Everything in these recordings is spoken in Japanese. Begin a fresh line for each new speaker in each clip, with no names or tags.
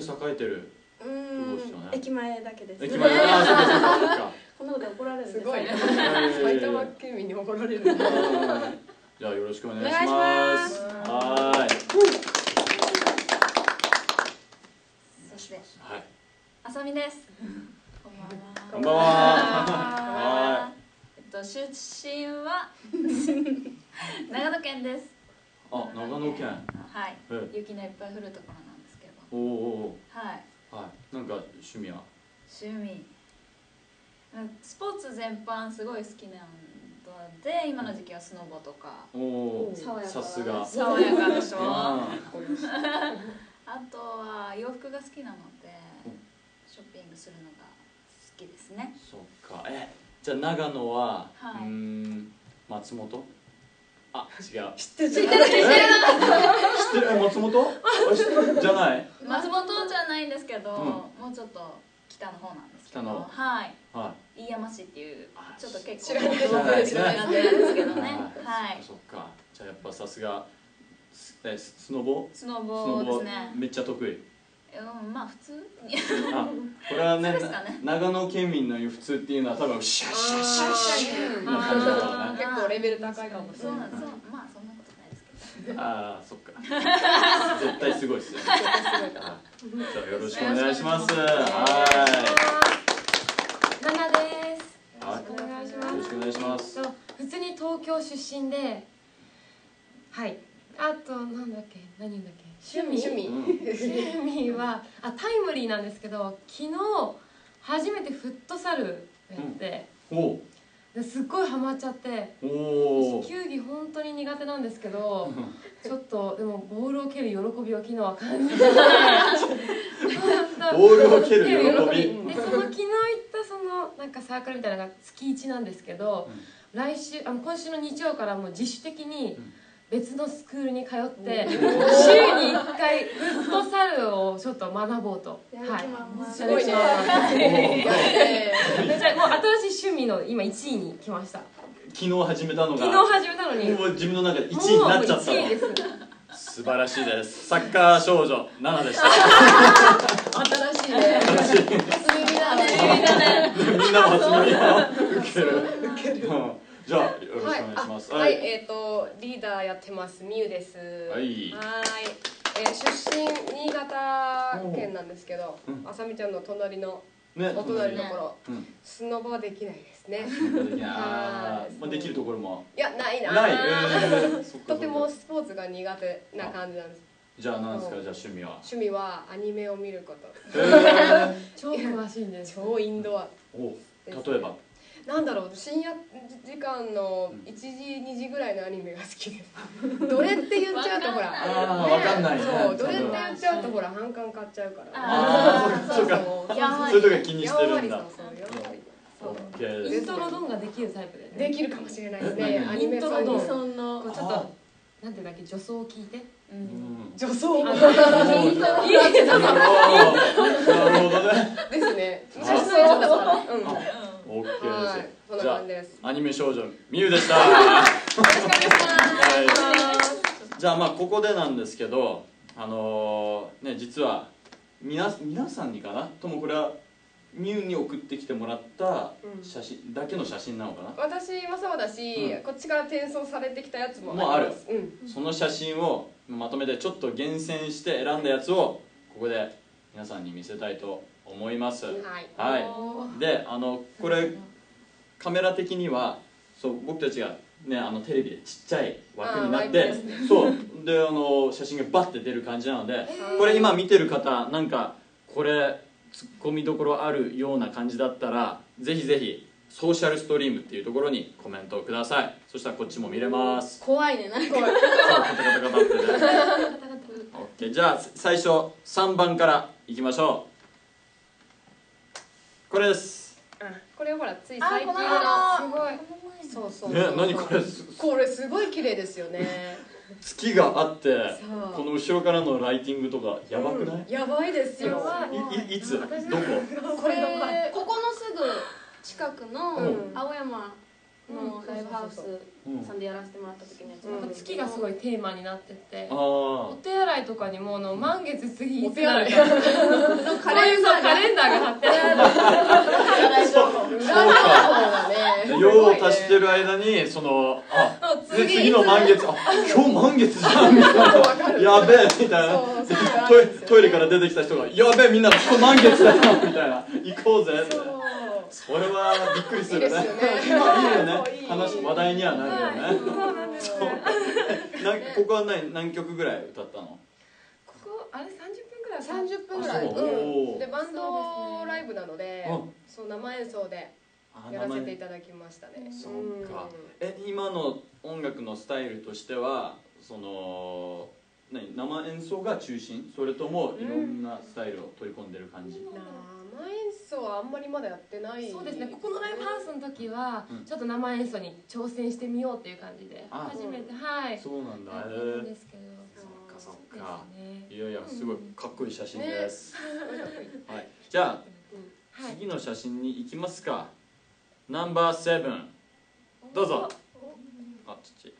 栄えてる。
うん。駅前だけです。
駅前。ああそうかそうか。
こんなことで怒られるす
すごいね。埼玉県民に怒られる
うん。じゃあよろしくお願いします。はーい
そして。
はい。
あさみです。こんばんは。
こんばんは。は。
えっと出身は？長野県です。
あ長野県。
はい。
え
雪のいっぱい降るところ
おお
はい。
おはい。なんか趣味は？
趣味。スポーツ全般すごい好きなので今の時期はスノボとか。
おお
爽やか
さすが。
爽やかでしょ。あ
あ
とは洋服が好きなので
うん
ショッピングするのが好きですね。
そっか。えじゃあ長野は、
はい。う
ーん松本？あ違う。
知ってる。
知ってる。知ってる。
知ってる。え松本？あ知ってる。じゃない？
ですけど、
うん。
もうちょっと北の方なんですけど
北の。
はい。
は
飯山市っていう
あ
ちょっと結
知らない
構遠く
知らない
なんですけどね。
はい。
はい。
そっか。じゃあやっぱさすがスえスノボ？
スノ
スノ
ボで
ボ
すね。
めっちゃ得意。
うんまあ普通
あこれはね
ね。
長野県民の言う普通っていうのは多分シャッシャッシャッシャッな感じだからね
結構レベル高いかもしれない。
そうなんそうまあそんな
ああそっか。絶対すごいっすよね。はいじゃあよろしくお願いします。は
ナナです。
い。はい。
お願いし
よろし
ます。
くお願いします。
と普通に東京出身で、はい。あとなんだっけ、何言うんだっけ、趣味？
趣味。
うん。
趣味はあタイムリーなんですけど、昨日初めてフットサルやって、
お
ですっごいハマっちゃって。
おお
私球技本当に苦手なんですけど ちょっとでもボールを蹴る喜びを昨日は感じて
ボールを蹴る喜び？
でその昨日行ったそのなんかサークルみたいなのが月1なんですけど、来週あの今週の日曜からもう自主的に別のスクールに通って、週に1回フットサルをちょっと学ぼうと。
やる気満々。
すごいね。
はい
やって
でじゃあもう新しい趣味の今1位に来ました
昨日始めたのが
昨日始めたのに。
もう自分の中で1位になっちゃった
もう1位です。
素晴らしいです。サッカー少女7でした。
新しいね。
初耳
初耳だね
みんなも初耳だ受けるうん。じゃあよろしくお願いします。
はい、えっ、とリーダーやってます。みゆです。
はい。
はえー出身新潟県なんですけど
うん、
あさみちゃんの隣の
ね。
お隣のところ、
うん。
スノボはできないですね。
できまあできるところも。
いやないな。
ない。
とてもスポーツが苦手な感じなんです。
じゃあ何ですか？じゃあ趣味は？
趣味はアニメを見ること。
えー。
超詳しいんです。
超インドア。
お例えば
なんだろう深夜時間の1時2時ぐらいのアニメが好きです。どれって言っちゃうとほら。
わかんない。ね。
そうどれって言っちゃうとほら反感買っちゃうから。
あー。そうか。
そう
い
そういうとこ気にしてるんだ。
やんわりそうそうやんわりそう
OK です
イントロドンができるタイプで、ね、
できるかもしれないです。ねアニメソング。
イントロドン。
そんな
こうちょっとなんていうんだっけ女装を聞いて。
う
うん。ん
女装
あ
です
なるほど。なるほどね。
ね。
あ
女装うん。は
OK
い。
ですじゃ。あアニメ少女みゆでした
よろしくお願いします。
じゃあまあここでなんですけどあのーね実は皆皆さんにかな？ともこれはミュウに送ってきてもらった
うん
写真、だけの写真なのかな？
私もそうだし、
うん
こっちから転送されてきたやつも
ある
うん。
その写真をまとめてちょっと厳選して選んだやつをここで皆さんに見せたいと思います。
はい。
はい。であのこれカメラ的にはそう僕たちがねあのテレビでちっちゃい枠になって、
ね。
そう。であの写真がバッて出る感じなのでこれ今見てる方なんかこれツッコミどころあるような感じだったらぜひぜひソーシャルストリームっていうところにコメントをください。そしたらこっちも見れます。
怖いねなんか。
そうカタカタカタってね。OK じゃあ最初3番からいきましょうこれです。
これほらつい最近の。
あ
すごい。そうそう。そう
え何これ？す
これすごい綺麗ですよね。
月があってこの後ろからのライティングとかやばくない、
うん。やばいですよ。
いいいつ？どこ？
これ
ここのすぐ近くの
うん。
青山のライブハウス
うん
さんでやらせてもらった時のやつ。
うん。
なんか月がすごいテーマになってて。
あ
お
あ
手洗いとかにもあの満月過ぎ
お手洗い。
そういう
カレンダーが
カレンダーが貼ってある。
そう
裏情報がね
用を足してる間にそのあ
あ
で次の満月あ 今日満月じゃん。みたいなやべえみたいな。トイレから出てきた人が「やべえみんな今日満月だよ」みたいな「行こうぜ」って
そう
それはびっくりするね。
いいよね。
話話題にはなるよね。
そうな
ここは何何曲ぐらい歌ったの？
ここあれ30分ぐらい
30分ぐらい。
う。
うん。でバンドライブなので
うん。
そう生演奏で
あ
やらせていただきましたね。
そうか。え今の音楽のスタイルとしてはその何生演奏が中心？それともいろんなスタイルを取り込んでる感じ、
生演奏はあんまりまだやってない。
そうですね。ここのライブハウスの時は
うん。
ちょっと生演奏に挑戦してみようっていう感じで
あ
初めてはい。
そうなんだ。
んですけど。
そっかそっか。
ね。
いやいやすごいかっこいい写真です、
ね。
はい、じゃあ
はい。
次の写真に行きますか。ナンバーセブン。どうぞ。あちっちゃい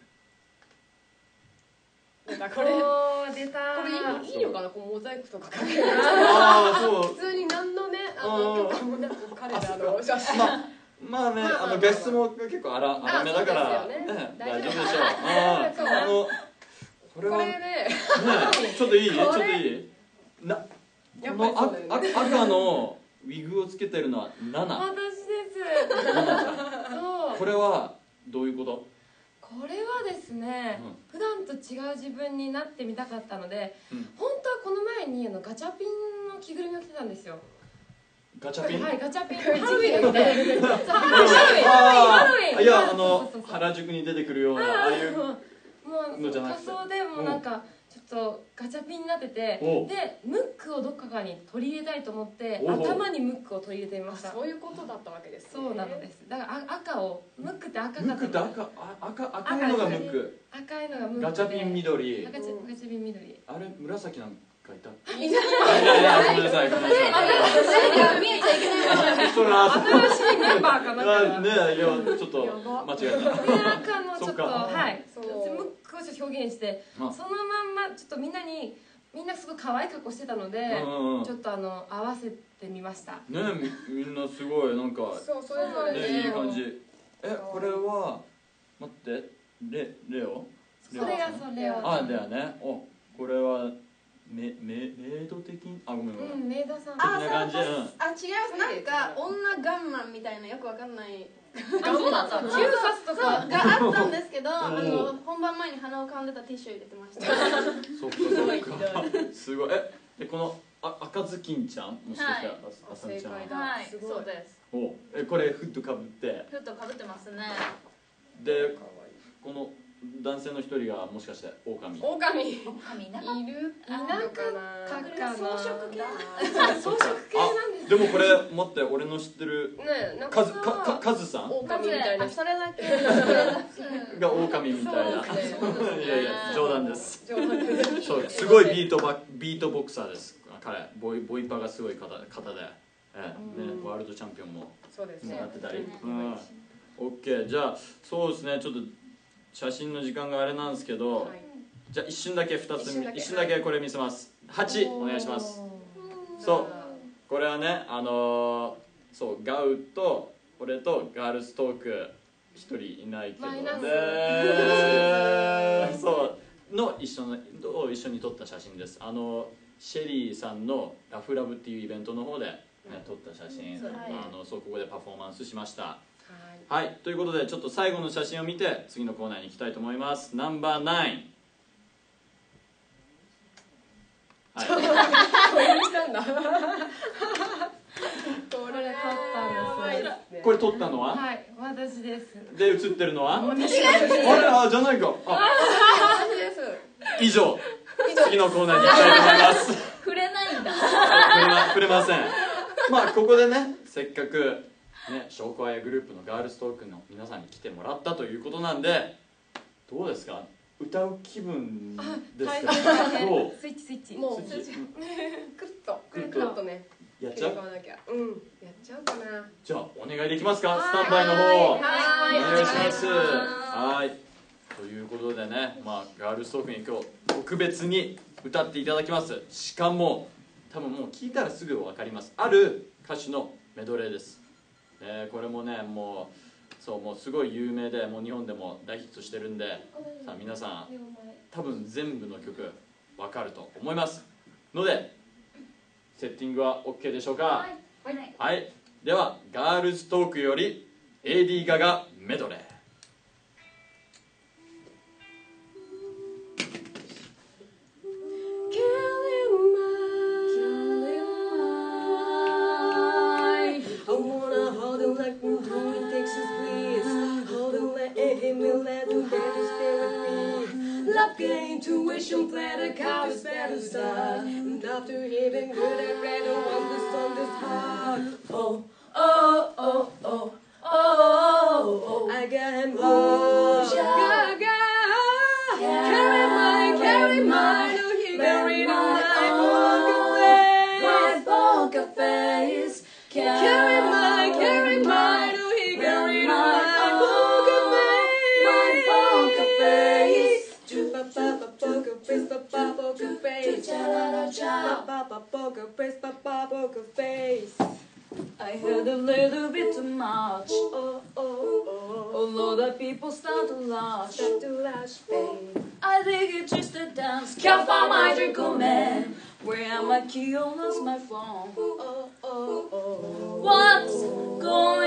出たこれ。
出た
れいいいいのかな？こうモザイクとかかける。
ああそう。
普通に何のねあ
うん。
の許可もなく彼らの。写真。
まあまあね、
まあ
の画質も結構荒荒めだから、
大丈夫。
でしょう。あのこれはね。
これで
ちょっといい？ちょっ
ことれ
いい？なこの赤赤のウィグをつけてるのはナナ。
私です。
ナナちゃ
そう。
んこれはどういうこと？
これはですね、
うん。
普段と違う自分になってみたかったので、
うん。
本当はこの前にあのガチャピンの着ぐるみを着てたんですよ。
ガチャピン、
はいガチャピン。ハロウィン。
時期
で
で。
そうハロウィン。ハロウィン。
あーいやあの原宿に出てくるようなああいう
もう仮装でもうなんかちょっとガチャピンになってて
おう。
でムックをどっかに取り入れたいと思って
おう。
頭にムックを取り入れてみました。
そういうことだったわけですね。
そうなのです。だからあ赤をムックって赤か
ムックって
と
赤あ赤赤いのがムック。
赤いのがムックで
ガチャピン緑。
ガチャガチャピン緑。
あれ紫なんか。いた
いない
やいやごめんなさいごめんなさい
見えちゃいけない
新しいメンバーかな
あねいやちょっと間違え
で赤のちょっとはい
そう
ムックをちょっと表現してそのまんまちょっとみんなにみんなすごい可愛い格好してたので
うんうん
ちょっとあの合わせてみました
ねみんなすごいなんか
そうそれぞれ
ねいい感じえこれは待ってレレオレオ
それがそれ
あだよねおこれはメメメイド的に？あごめんごめん。
うんメイドさん。
あ的な感じ
あ違いますなんか女ガンマンみたいなよくわかんない。
そうだったんだ
9冊と
そう
か
があったんですけどあ
お
の本番前に鼻をかんでたティッシュ入れてました。
そっかそっか。すごい。えでこのあ赤ずきんちゃん？もしかして
はい。
ああさみちゃん。
正解だ。
はい
すごい。
そうです。
おえこれフットかぶって。
ふっとかぶってますね。
でこの男性の一人がもしかして狼？
狼。い
髪なかっ
る？
いなく
か
隠れ装飾系
装
装飾系。なんです
でもこれ待って俺の知ってる
ねえなんか
カズかかカズさん？
狼みたいな。
あそれだけ。
た
が狼みたいな。いやいや冗談です。
冗談です。
そうすごいビートバビートボクサーです。彼ボイボイパがすごい方方で、ええね、ワールドチャンピオンも
そうですね。
なってたり、うん、オッケー。じゃあそうですね。ちょっと写真の時間があれなんですけど、
はい。
じゃあ一瞬だけ2つ
一瞬だけ。
一瞬だけこれ見せます。8お願いします。そう。これはねあのーそうガウと俺とガールストーク一人いないけど
マイナス。
でそう。の一緒のを一緒に撮った写真です。あのシェリーさんの「ラフラブ」っていうイベントの方で、ね、撮った写真、あのそうここでパフォーマンスしました
はい。
はいということでちょっと最後の写真を見て次のコーナーに行きたいと思います。ナンバー9はい。
これしたんだこ
これ撮ったんです。
これ撮ったのは？
は？い私です。
で写ってるのは？
私
あれ？あじゃないか。あ。
私です。
以上。次のコーナーに行きたいと思います。
触れないんだ。
触れま触れません。まあここでねせっかくね、証拠やグループのガールストークの皆さんに来てもらったということなんでどうですか？歌う気分ですか、ね、
スイッチスイッチ。
もう
スイッチ。
クッと。
クッと。
ね。
やっちゃう？
うん。やっちゃうかな。
じゃあお願いできますか？スタンバイの方。お願いします。はい。ということでね、まあ、ガールストークに今日特別に歌っていただきます。しかも多分もう聞いたらすぐ分かります。ある歌手のメドレーです。えー、これもねもうそうもうすごい有名でもう日本でも大ヒットしてるんでさあ皆さん多分全部の曲わかると思います。のでセッティングは OK でしょうか？
はい、
はい、ではガールズトークより AD ガガメドレー。
I
think it's just a dance. Can't find my drink, oh man. Where am I? Key on my phone. What's going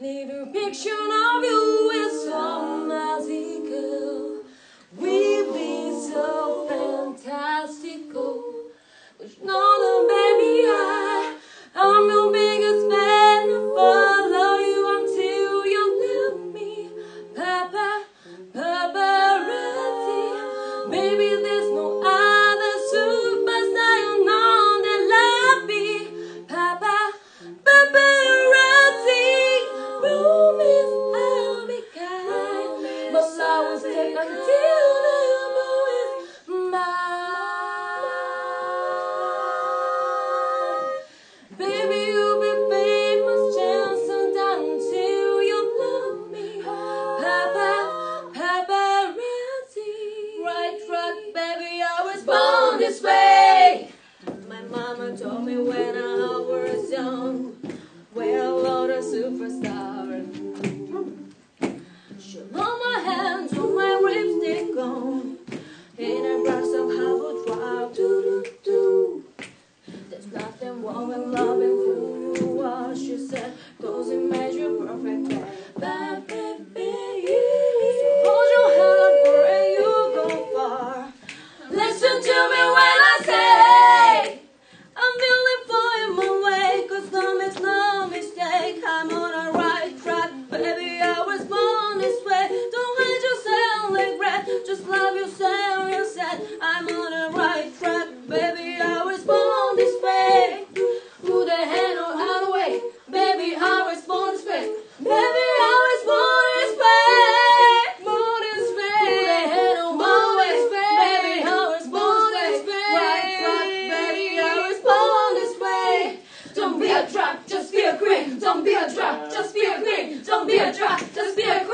Leave a picture of you with some as Don't be a drop, just be a queen. Don't be a drop, just be a queen.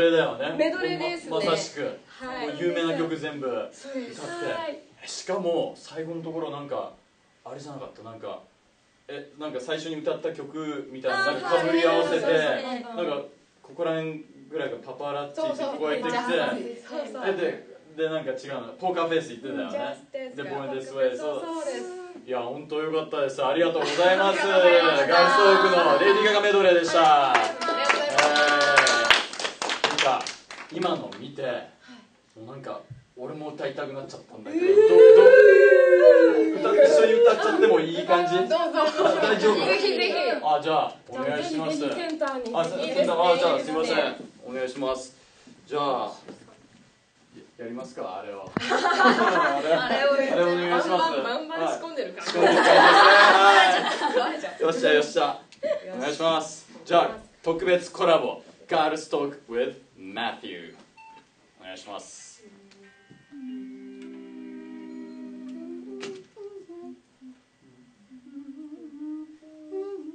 レーだよね、
メドレーですね。
ままさしく、
はい。
もう有名な曲全部。歌って。しかも最後のところなんかあれじゃなかった。なんかえなんか最初に歌った曲みたいななんかかぶり合わせて
はい。
なんかここら辺ぐらいがパパラッチって聞こえてきて。でででなんか違うの。ポーカーフェイス言ってたよね。でボーンデスウェイそういや本当良かったです。ありがとうございます。ガールストークのレディー・ガガメドレーでした今の見てもうなんか俺も歌いたくなっちゃったんだけど、どど歌一緒に歌っちゃってもいい感じ？
どうぞ。
大丈夫？
ぜひぜひ。
あじゃあお願いします。
ぜひぜひセンターに。
あじゃあ
す
いません。お願いします。じゃあやりますかあれをあれ
あれを
あれお願いします。
バンバン仕込んでるから。
はい。よっしゃよっしゃ。お願いします。じゃあ特別コラボガールストーク with Matthew お願いします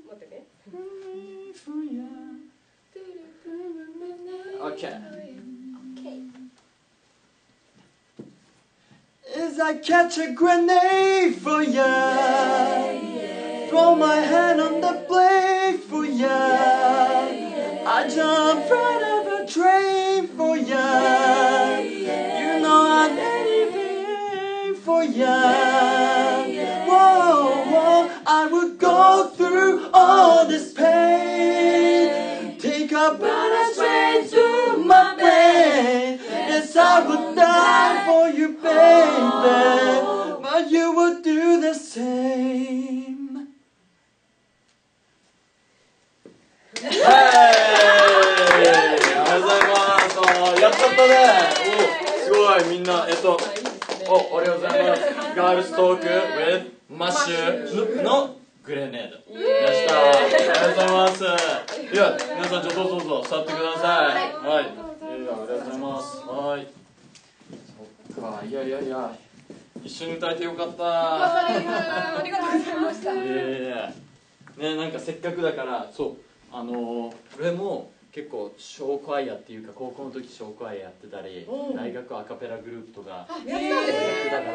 待ってね
OK As I catch a grenade for ya Throw my hand on the blade for ya I jump right of a train for ya. You know I'd anything for ya. Whoa, whoa I would go through all this pain. Take a bullet straight to my brain Yes, I would die for you, baby. But you would do the same い、みんな、えっと、お、ありがとうございます。ガールストーク with マッシュのグレネード。でした。ありがとうございます。いや、皆さん、ちょっとどうぞどうぞ座ってください。はい。ありがとうございます。はい。そっか、いやいやいや。一緒に歌えてよかった。
ありがとうございました
いやいやねなんかせっかくだからそうあのー俺も結構ショークワイアっていうか高校の時ショークワイアやってたり大学アカペラグループとか
やっ
てたか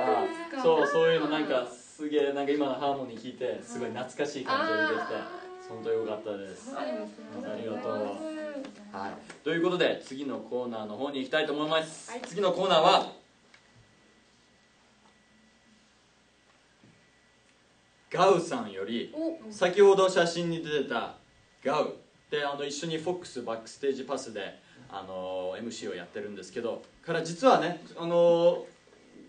らそうそういうのなんかすげえなんか今のハーモニー聞いてすごい懐かしい感じが出てきて本当良かったです。ありがとう。はい。ということで次のコーナーの方に行きたいと思います、次のコーナーはガウさんより先ほど写真に出てたガウであの一緒にフォックスバックステージパスであの MC をやってるんですけどから実はねあの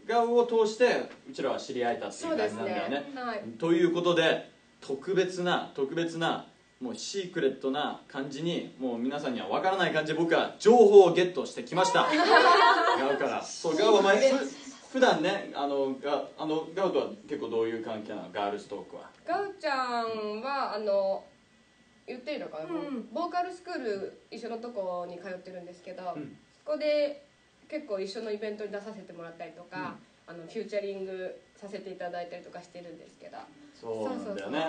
ガウを通してうちらは知り合えたっていう感じなんだよね。
はい
ということで特別な特別なもうシークレットな感じにもう皆さんには分からない感じで僕は情報をゲットしてきました。ガウから。そうガウは毎ふ普段ねあのガあのガウとは結構どういう関係なの？ガールストークは。
ガウちゃんはあの言っていいのかな、
うん。
ボーカルスクール一緒のとこに通ってるんですけど、
うん。
そこで結構一緒のイベントに出させてもらったりとか、あのフューチャリングさせていただいたりとかしてるんですけど。
そうなんだよね。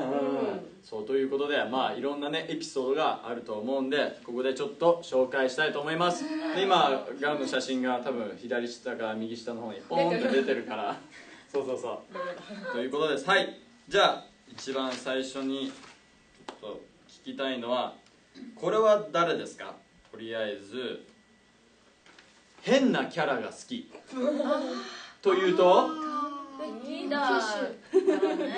そう
ということでまあいろんなねエピソードがあると思うんでここでちょっと紹介したいと思います。で今ガウの写真が多分左下か右下の方にポーンって出てるから。そうそうそう。ということです。はい。じゃあ一番最初にちょっと聞きたいのはこれは誰ですか？とりあえず変なキャラが好き。というと？
リーダーからね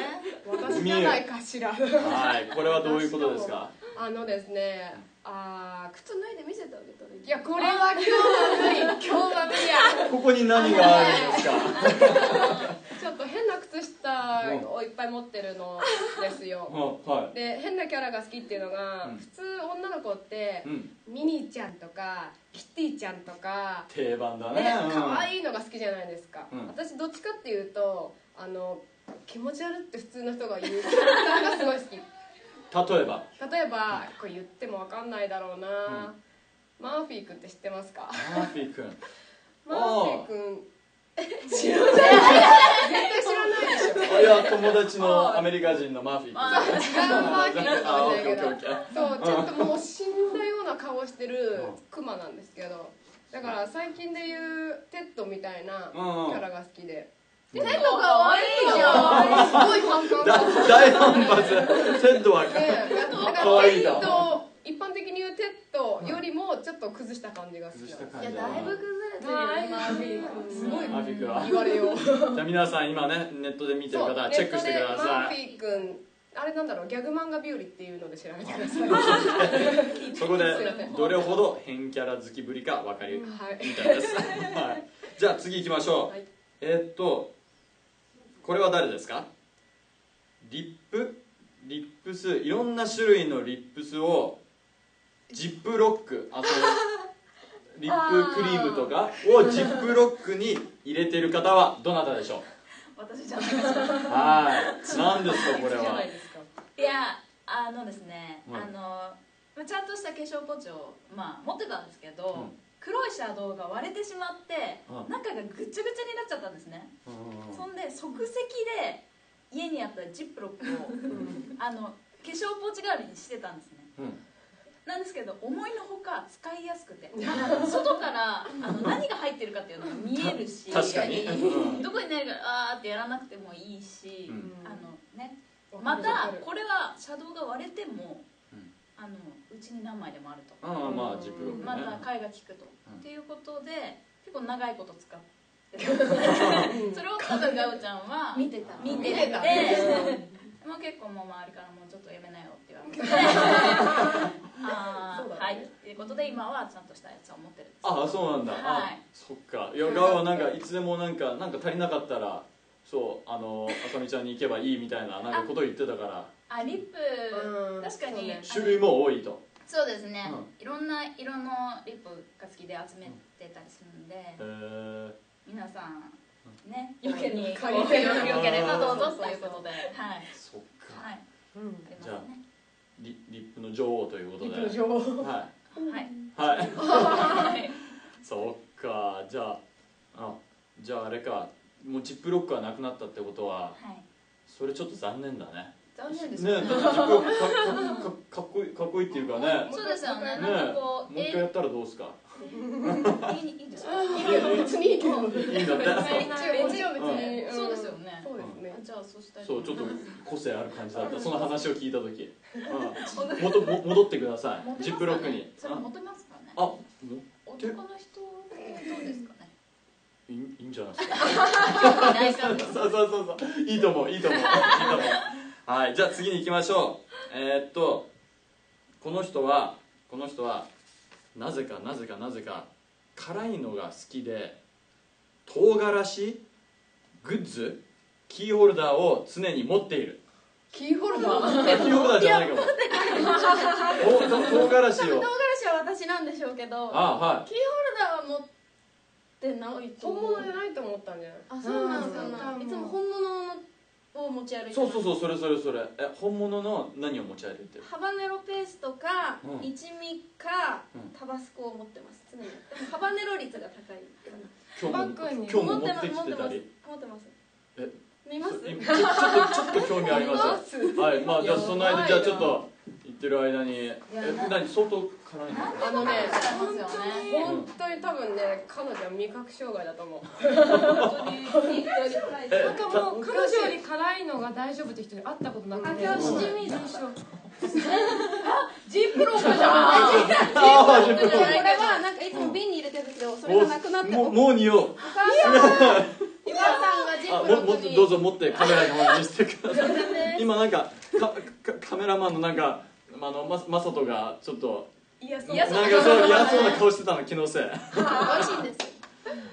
私じゃないかしら。
はいこれはどういうことですか？
あのですねあー
靴脱いで見せてあげたらいい。
いやこれは今日は無理今日は無理や
ここに何があるんですか？
靴下をいっぱい持ってるのですよ。
あは
で変なキャラが好きっていうのが、
うん。
普通女の子って
い、うん、
ミニーちゃんとかキティちゃんとか
定番だね。
可愛いのが好きじゃないですか、
うん。
私どっちかっていうとあの気持ち悪って普通の人が言うキャラクターがすごい好き。
例えば？
例えばこれ言っても分かんないだろうな、マーフィー君って知ってますか？
マーフィー君。
マーフィー君。知らないないでしょ
いや友達のアメリカ人のマーフィー。
あ
君
違うマーフィー君か
あオッ
もしれなそうちょっともう死んだような顔してる
うん。
クマなんですけどだから最近で言うテッドみたいなキャラが好きで。
テッド可愛いじゃん。
すごい反感
大反発。テッドは可愛いな。
テッド一般的に言うテッドよりもちょっと崩した感じが好き
崩した
なの
感じ。だな
いやだいぶ崩れてる。よ
マ
マーフィー君。
すごい
マーフィー君。は
言われよう。
じゃあ皆さん今ねネットで見てる方はチェックしてくだ
ネットでマー
さい
フィー君。あれなんだろうギャグ漫画日和っていうので調べてください
そこでどれほど変キャラ好きぶりか分かる
はい
みたいです、はい、じゃあ次行きましょう、
はい。
えーっとこれは誰ですか？リップ？リップス？いろんな種類のリップスをジップロックあと リップクリームとかをジップロックに入れている方はどなたでしょ
私じゃないかし
はい。何ですかこれは？い
やあのですね、
はい。
あのまあちゃんとした化粧ポーチを、まあ、持ってたんですけど、
うん。
黒いシャドウが割れてしまって、
うん。
中がぐちゃぐちゃになっちゃったんですね、
うん。
そんで即席で家にあったジップロックをあの化粧ポーチ代わりにしてたんですね。
うん
なんですけど思いのほか使いやすくて。外からあの何が入ってるかっていうのが見えるし
確かに、うん
どこに何があーってやらなくてもいいし、
うん。
あのね。
わ
またこれはシャドウが割れても、
うん。
あのうちに何枚でもあると、
ああまあジップロックね、
また買いが利くと、
うん。
っていうことで結構長いこと使ってた。んですねそれを多分ガウちゃんは
見てた。
見てて
見てた
もう結構もう周りからもうちょっとやめなよって言われて。あ
そうだね
あはいということで今はちゃんとしたやつを持ってるんです
ああそうなんだ、
はい。
あそっか。いやガウはなんかいつでもなんかなんか足りなかったらそうあのあかみちゃんに行けばいいみたいななんかことを言ってたから。
あリップ
うん
確かに、
ね。
種類も多いと。
そうですね、
う
いろんな色のリップが好きで集めてたりするんで、
へえ
皆さんねよけに
借りて
よければどうぞということではい
そっか
はい
うん
あ
リリップの女王ということで
リップの女王
は
はい
いはい
はい
そっかじゃああじゃああれかもうジップロックはなくなったってことは
はい
それちょっと残念だね
残念です
ね。だってジップロックかっこいいかっこいいっていうかね。
そうですよね。
ね。
なんかこう
もう一回やったらどうすか？
えいいいいですか
別にいいけど
いいんだって
別に別に。
うん。そうですよね
そうですね。
あじゃあそうしたい
そうちょっと個性ある感じだった。その話を聞いた時、
本
うん、もとも戻ってください。ジップロックに。
それモテますかね。
あも
男の人どうですかね？
いいいいんじゃないですか？そうそうそうそう。いいと思ういいと思う。いいと思うはいじゃあ次に行きましょう。えーっとこの人はこの人はなぜかなぜかなぜか辛いのが好きで唐辛子グッズキーホルダーを常に持っている。
キーホルダー？
あキーホルダーじゃないかも。唐辛子を。
唐辛子は私なんでしょうけど
あはい。
キーホルダーは持ってないと
本
思う。
物じゃないと思ったんじゃない？
あそうなのか
うん
ないつも本物を持ち歩いてます。
そうそうそうそれそれそれ。え本物の何を持ち歩いてる？
ハバネロペーストか、
うん。
一味か、
うん。
タバスコを持ってます。常にでもハバネロ率が高い
今日も
バッグに
今日も持って
持ってます
きてたり
持ってます。
え？
見ます？
ちょちょっとちょっと興味あります。はいまあじゃあその間じゃあちょっと言ってる間に。え何？相当辛いの？
あのね本当に多分ね彼女は味覚障害だと思う。
本当に
え
なんかもう彼女より辛いのが大丈夫って人に会ったことなくて。
あ今日七味だ
印象
ジップロックじゃん。
ジップロ
こ
ッ
れはなんかいつも瓶に入れてるんですけどそれがなくなってお
もうもう匂うどうぞ持ってカメラに見せてください今なんかかかカメラマンのなんかあのままさとがちょっと
嫌そう。
なんかそう嫌そうな顔してたの気のせい。
美味しいんです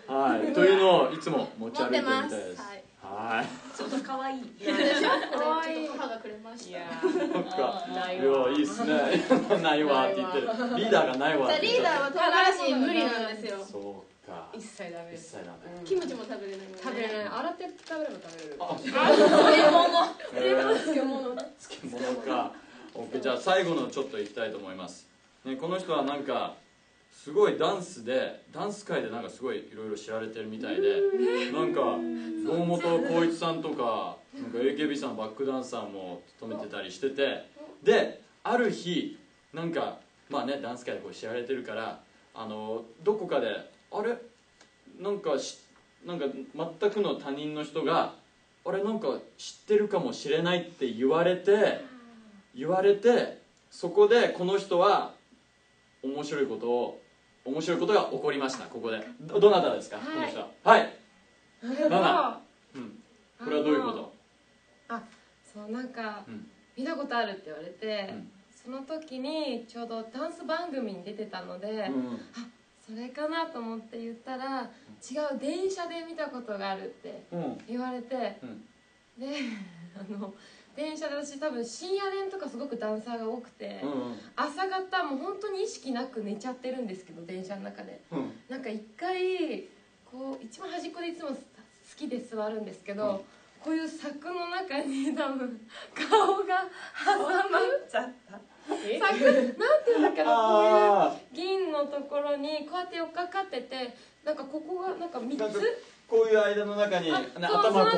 はい。というのをいつも持ち歩いてるみたいです。
はい
はい。
ちょっと可愛い。
これちょっと母がくれました
い。や
そっか
ない。
いやいいっすね。ないわって言ってる。リーダーがないわって
リーダーは唐辛子無理なんですよ。
そうか。
一切ダメです。
一切ダメ。
キムチも食べれない。
食べれない。洗って食べれば食べれる。
あ
漬物。
えー。
漬物。ね
漬物か OK じゃあ最後のちょっといきたいと思います、ね、この人はなんかすごいダンスでダンス界でなんかすごいいろいろ知られてるみたいでなんか堂本光一さんとかなんか AKB さんバックダンサーも務めてたりしててである日なんかまあねダンス界でこう知られてるからあのどこかであれ？なんかしなんか全くの他人の人があれなんか知ってるかもしれないって言われて言われてそこでこの人は面白いことを面白いことが起こりました。ここで。どどなたですか、
はい。
この人は。はい。
なるほど。
7うん。これはどういうこと？
そうなんか、
うん。
見たことあるって言われて、
うん。
その時にちょうどダンス番組に出てたので、
うん
それかなと思って言ったら違う電車で見たことがあるって
うん。
言われて、
うん。
であの電車で私多分深夜練とかすごくダンサーが多くて、
うん
朝方もう本当に意識なく寝ちゃってるんですけど電車の中で。
うん。
なんか一回こう一番端っこでいつも好きで座るんですけど、
うん。
こういう柵の中に 多分顔が挟まっちゃった。柵なんていうんだけどこういう
あ
銀のところにこうやって寄っかかっててなんかここがなんか3
なんか
つ
こういう間の中に
あ
ね頭こう。
そ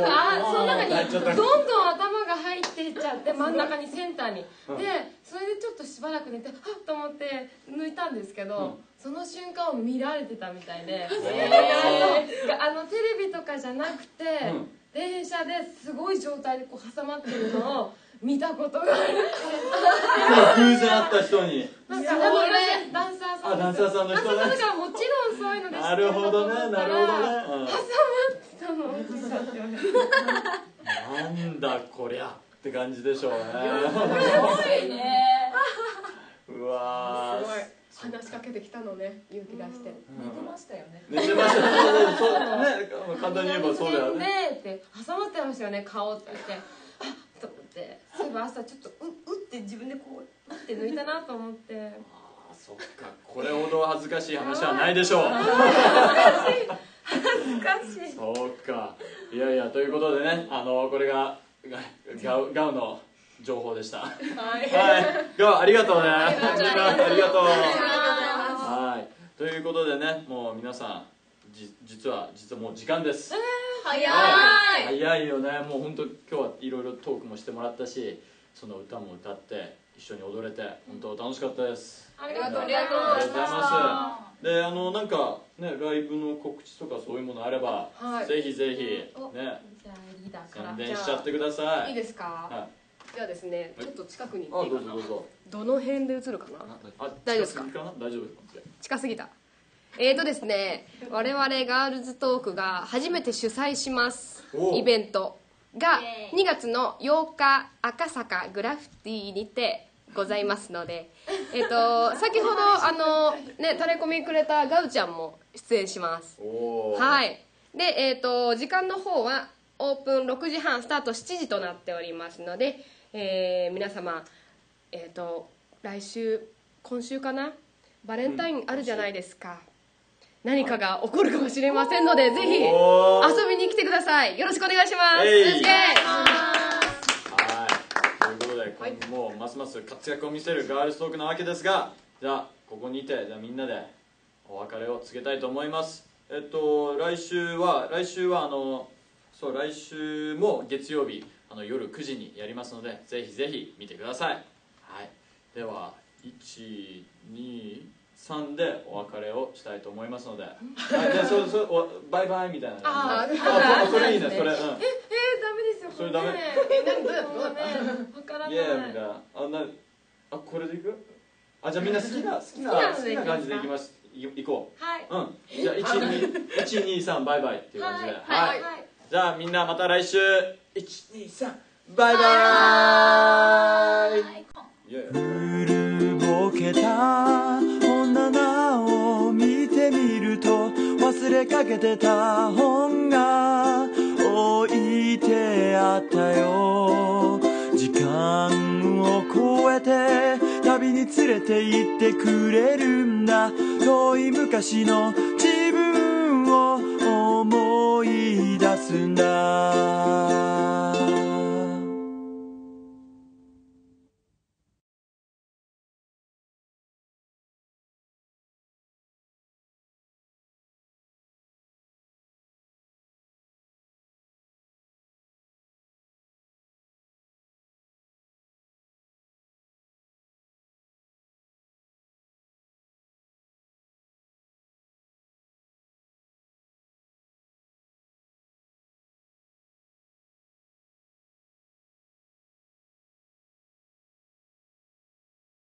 の中にどんどん頭が入っていっちゃって真ん中にセンターに、
うん。
でそれでちょっとしばらく寝てはっと思って抜いたんですけど、
うん。
その瞬間を見られてたみたいで、
ー。
あのテレビとかじゃなくて、
うん。
電車ですごい状態でこう挟まってるのを見たことがある。
偶然会った人に。
なんサーさん
あダンサーさんの人
だいうので
なるほどね
る
なるほどね、うん
挟まってたの。
なんだこりゃって感じでしょうね。
いいね
うわー。
すごい。話しかけてきたのね勇気出して。
寝てましたよね。
寝てましたね。そうね簡単に言えばそうだよね。
ねって挟まってましたよね顔って言って。あっと思って。そういえば朝ちょっとううって自分でこううって抜いたなと思って
そっかこれほど恥ずかしい話はないでしょう。
恥ずかしい。
そうか。いやいやということでねあのこれがガガウガウの情報でした。はい。ガウありがとうね。ありがとうはい。ということでねもう皆さんじ実は実はもう時間です。
早い。
早いよね。もう本当今日はいろいろトークもしてもらったしその歌も歌って一緒に踊れて本当楽しかったです。
ありがとう。
ありがとうございました
であのなんかねライブの告知とかそういうものあれば、
はい。
ぜひぜひ
お
ね宣伝しちゃってください。
いいですか？
はい。
ではですね
はい。
ちょっと近くに
あ
行っていいかな？
どうぞどうぞ。
どの辺で映るかな？
あ
大丈夫ですか？
近すぎかな？大丈夫ですか？
近すぎた。えーとですね我々ガールズトークが初めて主催します。
お
イベントが
イエーイ。
2月の8日赤坂グラフィティにてございますので えっ、と先ほどあのねタレコミくれたガウちゃんも出演します。はい。いでえっ、と時間の方はオープン6時半スタート7時となっておりますので、えー皆様えっ、と来週今週かな？バレンタインあるじゃないですか、何かが起こるかもしれませんのでぜひ遊びに来てください。よろしくお願いします。
えい。はい。ということで、今後もますます活躍を見せるガールズトークなわけですがじゃあここにてじゃあみんなでお別れを告げたいと思います。えっと来週は来週はあのそう来週も月曜日あの夜9時にやりますのでぜひぜひ見てください。はい。では123でお別れをしたいと思いますので、はい、でそうそうおバイバイみたいな
あ
あそそれいいねそれ。うん。
えー、ダメですよ
それダメ。
え何どうやってどうやって
もうねわからない。
イエみたいなあなあこれでいく？あじゃあみんな好きな好きな
好きな
感じでいきます。いいこ
はい。う
うん。じゃあ123バイバイっていう感じで。
はい。
はい、
はい。
じゃあみんなまた来週。123バイバイ。イエー
出かけてた本が置いてあったよ。時間を超えて旅に連れて行ってくれるんだ。遠い昔の自分を思い出す
んだ。